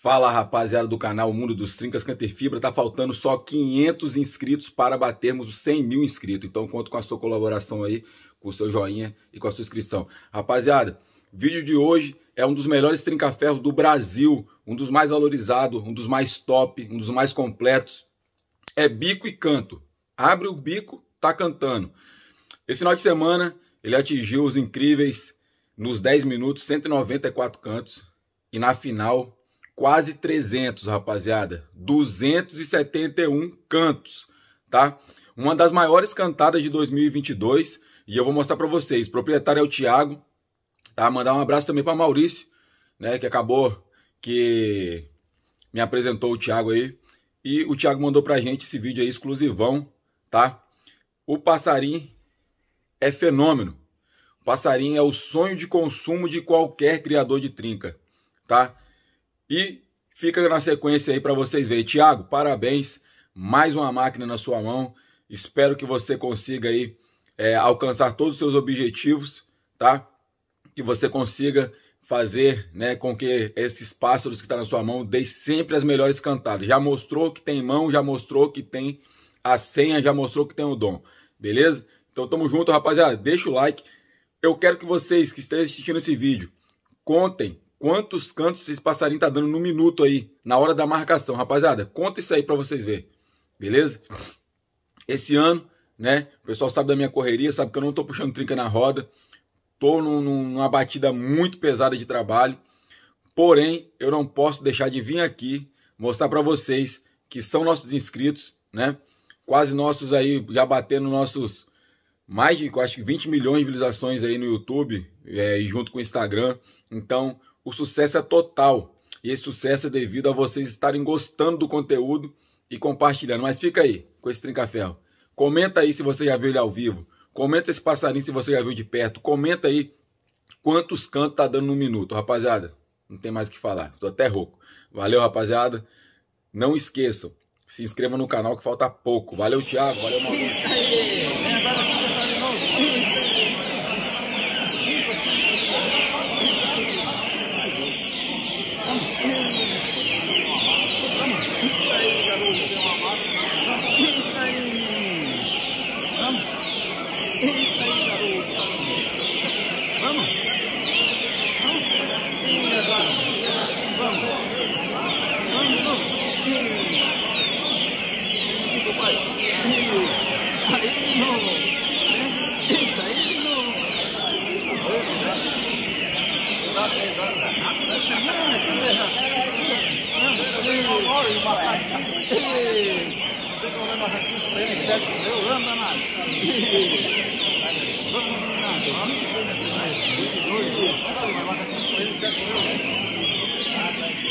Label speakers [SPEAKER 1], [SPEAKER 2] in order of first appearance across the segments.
[SPEAKER 1] Fala rapaziada do canal Mundo dos Trincas Canter Fibra, tá faltando só 500 inscritos para batermos os 100 mil inscritos. Então conto com a sua colaboração aí, com o seu joinha e com a sua inscrição. Rapaziada, vídeo de hoje é um dos melhores trincaferros do Brasil, um dos mais valorizados, um dos mais top, um dos mais completos. É bico e canto. Abre o bico, tá cantando. Esse final de semana ele atingiu os incríveis nos 10 minutos 194 cantos e na final quase 300, rapaziada. 271 cantos, tá? Uma das maiores cantadas de 2022 e eu vou mostrar para vocês. Proprietário é o Thiago, tá? Mandar um abraço também para Maurício, né, que acabou que me apresentou o Thiago aí. E o Thiago mandou pra gente esse vídeo aí exclusivão, tá? O passarinho é fenômeno. O passarinho é o sonho de consumo de qualquer criador de trinca, tá? E fica na sequência aí para vocês verem. Tiago, parabéns. Mais uma máquina na sua mão. Espero que você consiga aí é, alcançar todos os seus objetivos, tá? Que você consiga fazer né, com que esses pássaros que estão tá na sua mão dê sempre as melhores cantadas. Já mostrou que tem mão, já mostrou que tem a senha, já mostrou que tem o dom. Beleza? Então tamo junto, rapaziada. Deixa o like. Eu quero que vocês que estejam assistindo esse vídeo contem quantos cantos esse passarinho tá dando no minuto aí, na hora da marcação. Rapaziada, conta isso aí para vocês verem. Beleza? Esse ano, né? O pessoal sabe da minha correria, sabe que eu não tô puxando trinca na roda. Tô num, numa batida muito pesada de trabalho. Porém, eu não posso deixar de vir aqui mostrar para vocês que são nossos inscritos, né? Quase nossos aí, já batendo nossos mais de acho 20 milhões de visualizações aí no YouTube é, e junto com o Instagram. Então, o sucesso é total. E esse sucesso é devido a vocês estarem gostando do conteúdo e compartilhando. Mas fica aí com esse trinca-ferro. Comenta aí se você já viu ele ao vivo. Comenta esse passarinho se você já viu de perto. Comenta aí quantos cantos tá dando no minuto. Rapaziada, não tem mais o que falar. Estou até rouco. Valeu, rapaziada. Não esqueçam. Se inscreva no canal que falta pouco. Valeu, Thiago. Valeu, Maurício.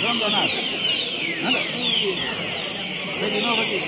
[SPEAKER 1] Vamos, Donato. Anda. Vem de novo aqui.